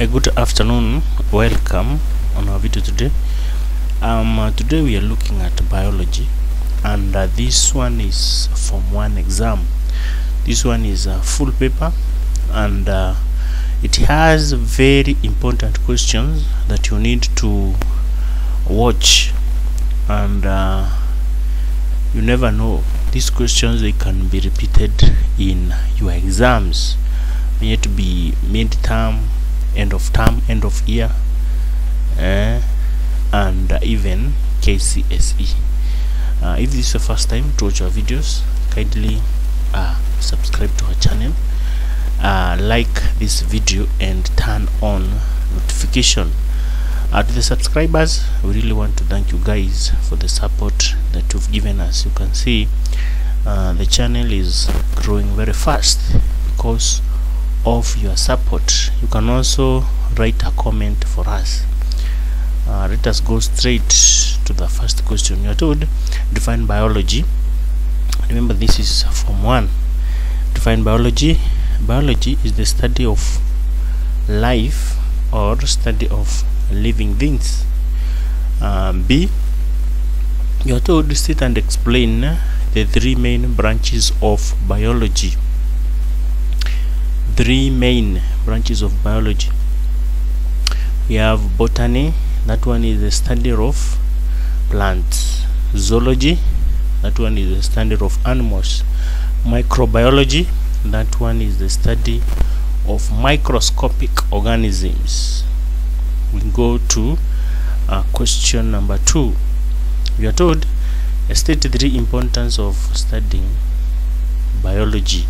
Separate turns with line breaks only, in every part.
a good afternoon welcome on our video today. Um uh, today we are looking at biology and uh, this one is from one exam. This one is a full paper and uh, it has very important questions that you need to watch. And uh, you never know these questions they can be repeated in your exams. May it be mid-term end of term end of year uh, and uh, even KCSE uh, if this is the first time to watch our videos kindly uh, subscribe to our channel. Uh, like this video and turn on notification. Uh, to the subscribers we really want to thank you guys for the support that you've given us. You can see uh, the channel is growing very fast because of your support you can also write a comment for us. Uh, let us go straight to the first question. You're told define biology. Remember this is form 1 define biology. Biology is the study of life or study of living things. Um, b you are told to state and explain the three main branches of biology three main branches of biology. We have botany that one is the study of plants. Zoology that one is the study of animals. Microbiology that one is the study of microscopic organisms. We go to uh, question number two. We are told state three importance of studying biology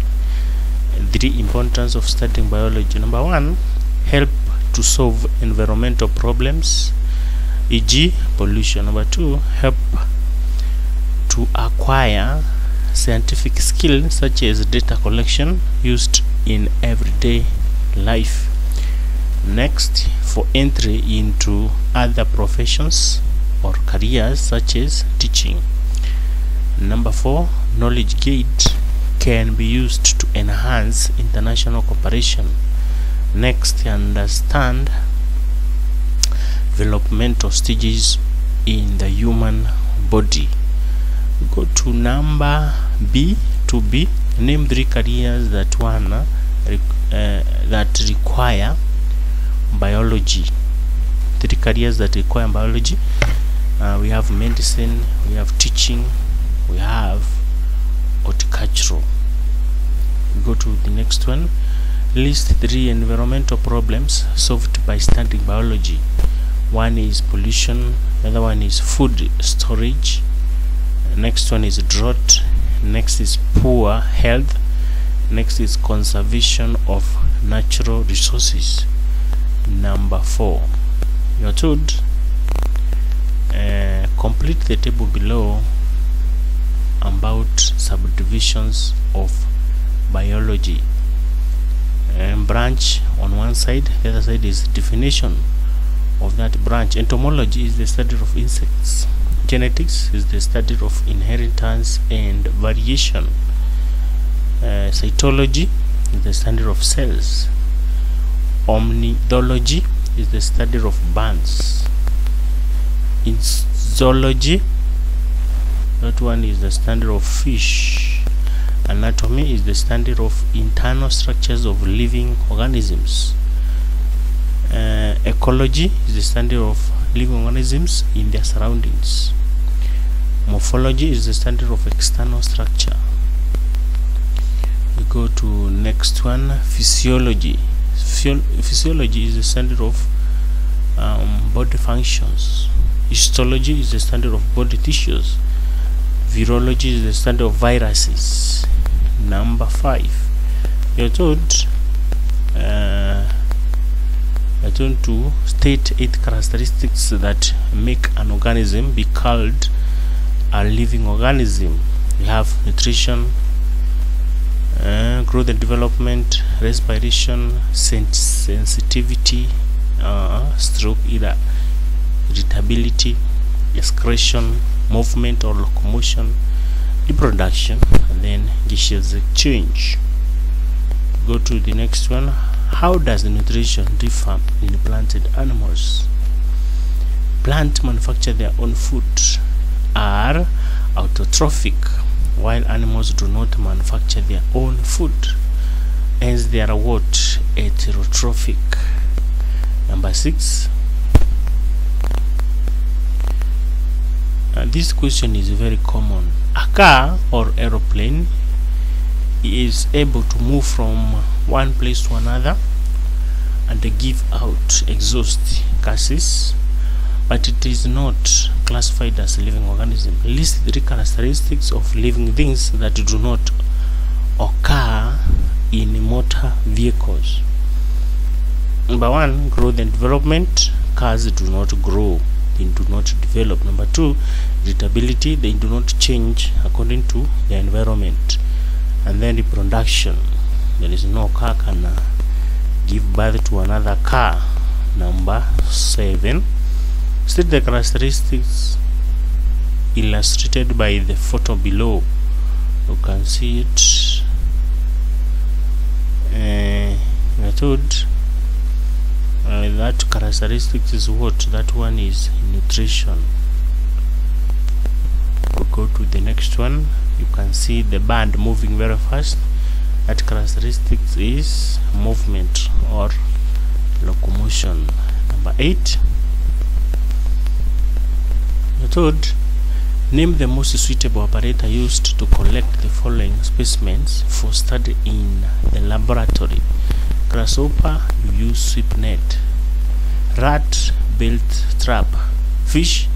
three importance of studying biology. Number one help to solve environmental problems e.g. pollution. Number two help to acquire scientific skill such as data collection used in everyday life. Next for entry into other professions or careers such as teaching. Number four knowledge gate can be used to enhance international cooperation. Next understand developmental stages in the human body. Go to number b to b. Name three careers that one uh, uh, that require biology. Three careers that require biology. Uh, we have medicine we have teaching we have horticultural go to the next one. List three environmental problems solved by studying biology. One is pollution the other one is food storage next one is drought next is poor health next is conservation of natural resources. Number four. You're told uh, complete the table below about subdivisions of biology um, branch on one side the other side is definition of that branch. Entomology is the study of insects. Genetics is the study of inheritance and variation. Uh, cytology is the study of cells. Ornithology is the study of bands. In zoology that one is the study of fish anatomy is the study of internal structures of living organisms. Uh, ecology is the study of living organisms in their surroundings. Morphology is the study of external structure. We go to next one physiology. Physio physiology is the study of um, body functions. Histology is the study of body tissues. Virology is the study of viruses number five. You're told uh, you're told to state eight characteristics that make an organism be called a living organism. We have nutrition uh, growth and development respiration sens sensitivity uh, stroke either irritability excretion movement or locomotion reproduction and then gaseous exchange go to the next one. How does the nutrition differ in planted animals? Plant manufacture their own food are autotrophic while animals do not manufacture their own food. Hence they are what? Heterotrophic. Number six. This question is very common a car or aeroplane is able to move from one place to another and give out exhaust gases but it is not classified as a living organism. List three characteristics of living things that do not occur in motor vehicles. Number one growth and development. Cars do not grow. They do not develop. Number two irritability they do not change according to the environment. And then reproduction there is no car can uh, give birth to another car. Number seven. State the characteristics illustrated by the photo below. You can see it. Uh, method uh, that characteristics is what? That one is nutrition we'll go to the next one. You can see the band moving very fast. That characteristics is movement or locomotion. Number eight. Method name the most suitable operator used to collect the following specimens for study in the laboratory. Grasshopper you use sweep net. Rat belt trap. Fish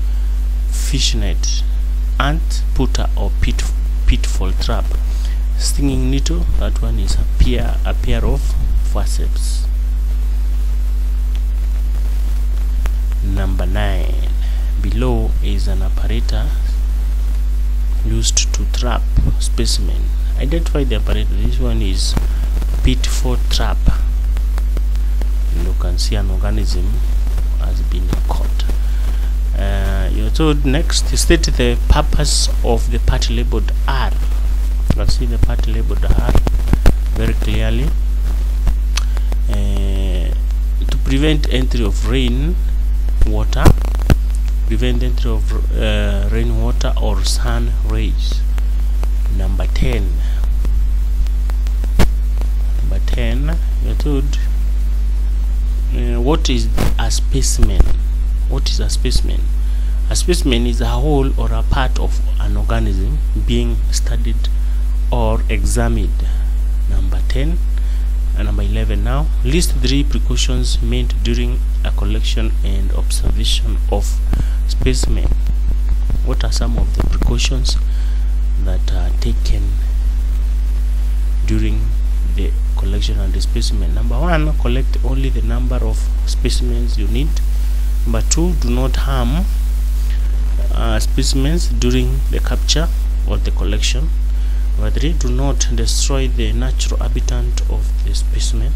fish net ant pooter or pit pitfall trap. Stinging needle that one is a pair a pair of forceps. Number nine. Below is an apparatus used to trap specimen. Identify the apparatus this one is pitfall trap. And you can see an organism has been caught. Uh, told next state the purpose of the part labeled R. You can see the part labeled R very clearly. Uh, to prevent entry of rain water prevent entry of uh, rainwater or sun rays. Number 10 number 10 you're told uh, what is a specimen? What is a specimen a specimen is a whole or a part of an organism being studied or examined. Number 10 and number 11 now. List three precautions made during a collection and observation of specimen. What are some of the precautions that are taken during the collection and the specimen? Number one collect only the number of specimens you need. Number two do not harm uh, specimens during the capture or the collection. Number three do not destroy the natural habitat of the specimen.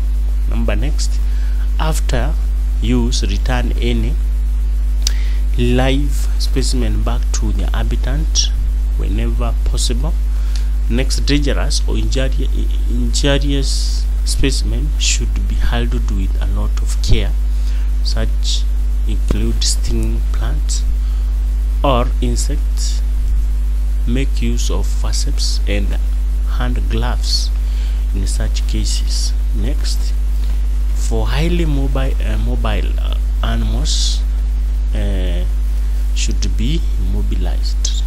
Number next after use return any live specimen back to their habitat whenever possible. Next dangerous or injuri injurious specimen should be handled with a lot of care. Such include stinging plants or insects make use of forceps and hand gloves in such cases. Next for highly mobile uh, mobile uh, animals uh, should be immobilized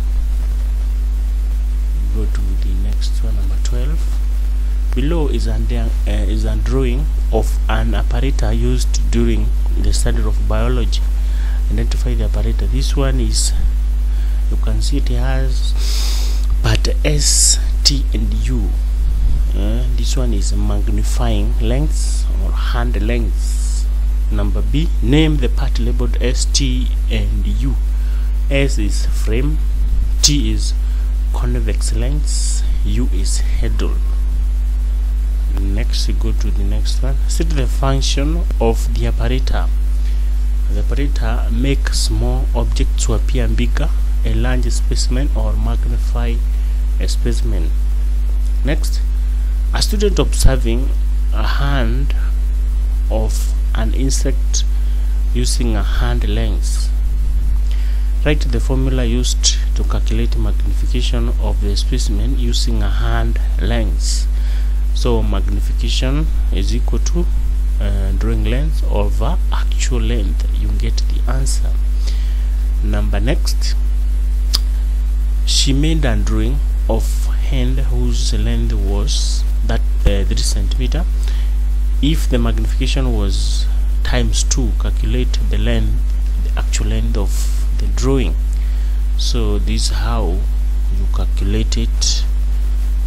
go to the next one number 12 below is a uh, is a drawing of an apparatus used during the study of biology identify the operator this one is you can see it has but s t and u. Uh, this one is magnifying lengths or hand lengths. Number b name the part labeled s t and u. S is frame t is convex lengths u is heddle next we go to the next one. Set the function of the apparatus the operator make small objects to appear bigger a large specimen or magnify a specimen. Next a student observing a hand of an insect using a hand length Write the formula used to calculate magnification of the specimen using a hand length So magnification is equal to uh, drawing length over actual length. You get the answer. Number next, she made a drawing of hand whose length was that uh, 3 centimeter. If the magnification was times 2, calculate the length, the actual length of the drawing. So this is how you calculate it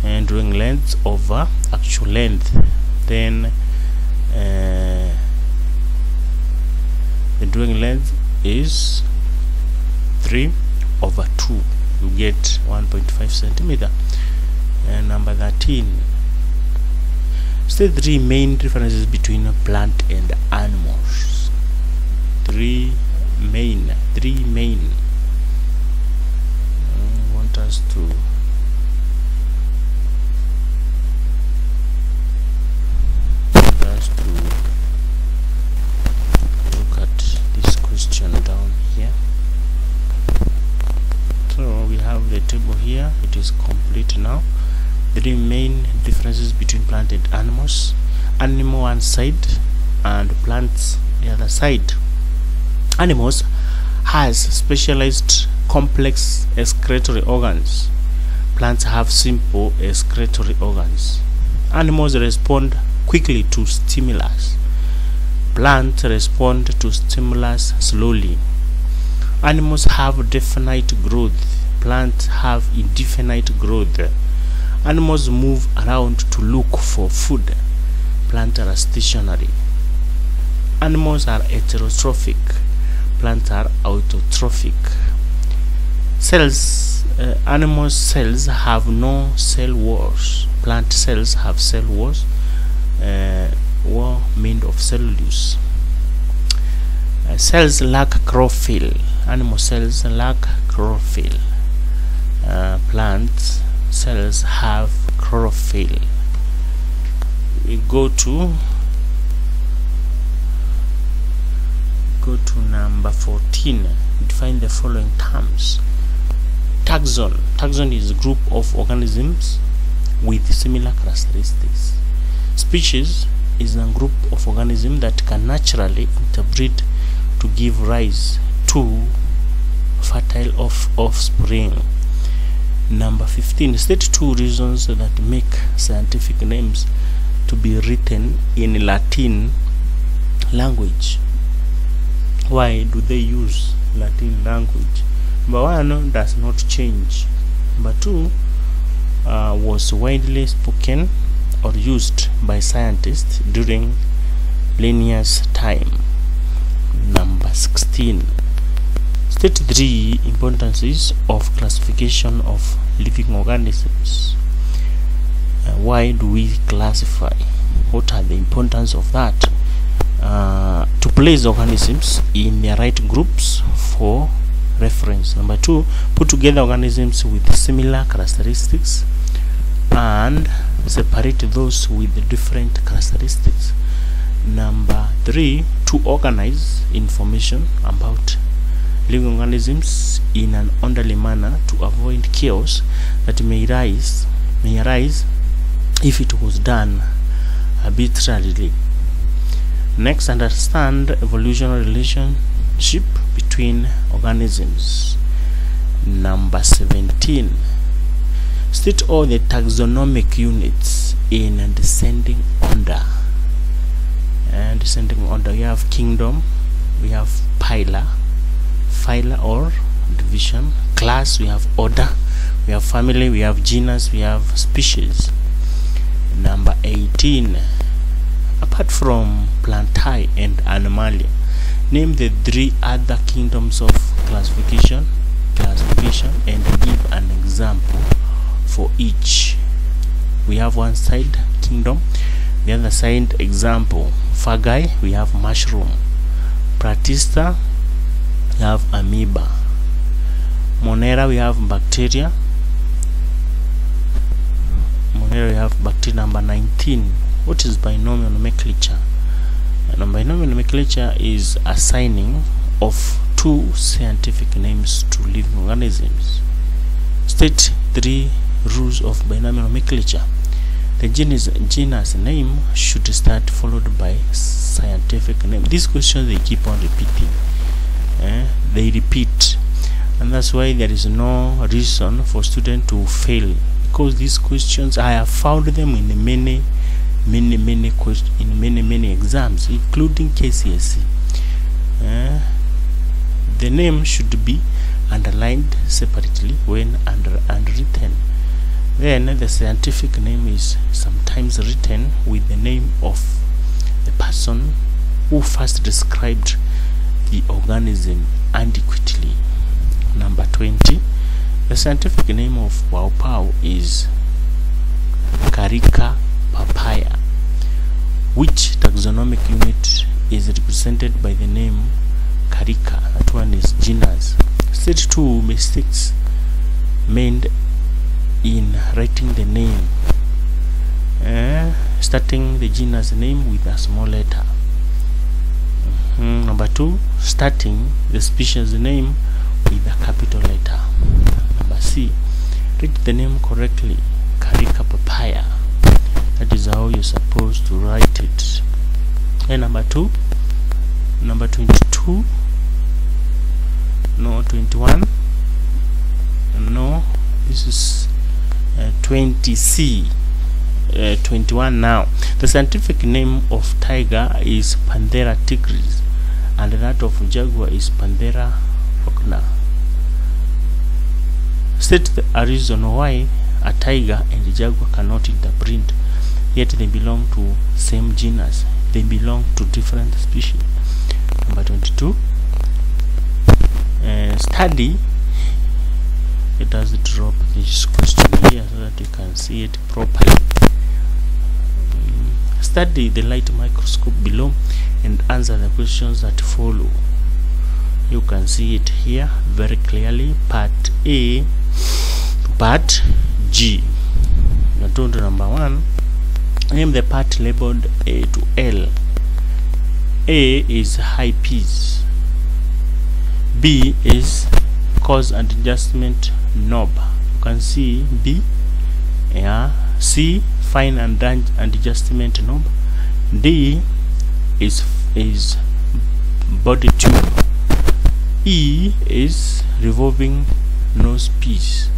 and drawing length over actual length. Then uh, the drawing length is 3 over 2 you get 1.5 centimeter. And number 13 state three main differences between plant and animals. Three main three main. I want us to us to look at this question down here. So we have the table here. It is complete now. Three main differences between plant and animals animal one side and plants the other side. Animals has specialized complex excretory organs. Plants have simple excretory organs. Animals respond quickly to stimulus. Plants respond to stimulus slowly. Animals have definite growth. Plants have indefinite growth. Animals move around to look for food. Plants are stationary. Animals are heterotrophic. Plants are autotrophic. Cells uh, animal cells have no cell walls. Plant cells have cell walls were made of cellulose. Uh, cells lack chlorophyll animal cells lack chlorophyll. Uh, plant cells have chlorophyll. We go to go to number 14 define the following terms. Taxon. Taxon is a group of organisms with similar characteristics species is a group of organisms that can naturally interbreed to give rise to fertile of offspring. Number 15 state two reasons that make scientific names to be written in latin language. Why do they use latin language? Number one does not change. Number two uh, was widely spoken or used by scientists during Linnaeus time. Number 16 state three importances of classification of living organisms. Uh, why do we classify? What are the importance of that? Uh, to place organisms in the right groups for reference. Number two put together organisms with similar characteristics and separate those with different characteristics. Number three to organize information about living organisms in an orderly manner to avoid chaos that may rise may arise if it was done arbitrarily. Next understand evolutionary relationship between organisms. Number 17 state all the taxonomic units in descending order. And descending order we have kingdom we have phyla phyla or division class we have order we have family we have genus we have species. Number 18 apart from plantae and animalia name the three other kingdoms of classification classification and give an example for each. We have one side kingdom the other side example. Fungi we have mushroom. Pratista we have amoeba. Monera we have bacteria. Monera we have bacteria number 19 what is binomial nomenclature? Now, binomial nomenclature is assigning of two scientific names to living organisms. State three rules of binomial nomenclature. The genus, genus name should start followed by scientific name. These questions they keep on repeating. Eh? They repeat, and that's why there is no reason for student to fail because these questions I have found them in many, many, many questions in many, many exams, including KCSE. Eh? The name should be underlined separately when under underwritten. Then the scientific name is sometimes written with the name of the person who first described the organism adequately. Number 20. The scientific name of Waupau is Carica papaya, which taxonomic unit is represented by the name Carica. That one is genus. State 2 mistakes made in writing the name eh, starting the genus name with a small letter. Mm-hmm. number two starting the species name with a capital letter. Number c read the name correctly carica papaya. That is how you're supposed to write it. And number two number 22 no 21 no this is 20c uh, 21 now. The scientific name of tiger is panthera tigris and that of jaguar is panthera fauna state the reason why a tiger and a jaguar cannot interbreed yet they belong to same genus. They belong to different species. Number 22 uh, study let us drop this question here so that you can see it properly. Mm. study the light microscope below and answer the questions that follow. You can see it here very clearly. Part a part g. Told number one name the part labeled a to l. A is high piece b is coarse and adjustment knob. You can see b yeah c fine and and adjustment knob. D is is body tube. E is revolving nose piece.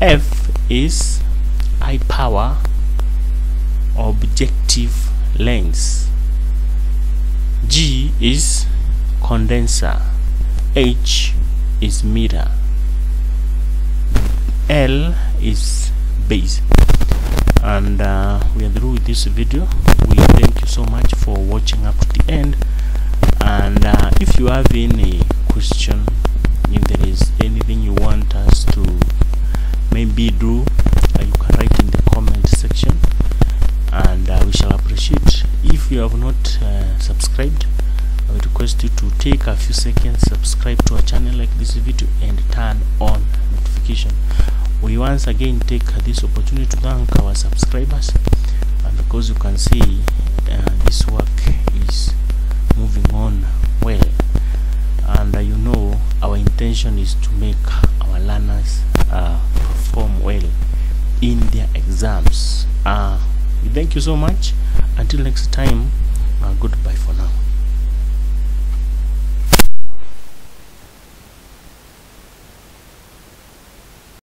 F is high power objective lens g is condenser. H is mirror L is base. And uh, we are through with this video. We thank you so much for watching up to the end. And uh, if you have any question if there is anything you want us to maybe do uh, you can write in the comment section. And uh, we shall appreciate. If you have not uh, subscribed I would request you to take a few seconds subscribe to our channel like this video and turn on notification we once again take this opportunity to thank our subscribers. And because you can see uh, this work is moving on well. And uh, you know our intention is to make our learners uh, perform well in their exams. Uh, we thank you so much. Until next time uh, goodbye for now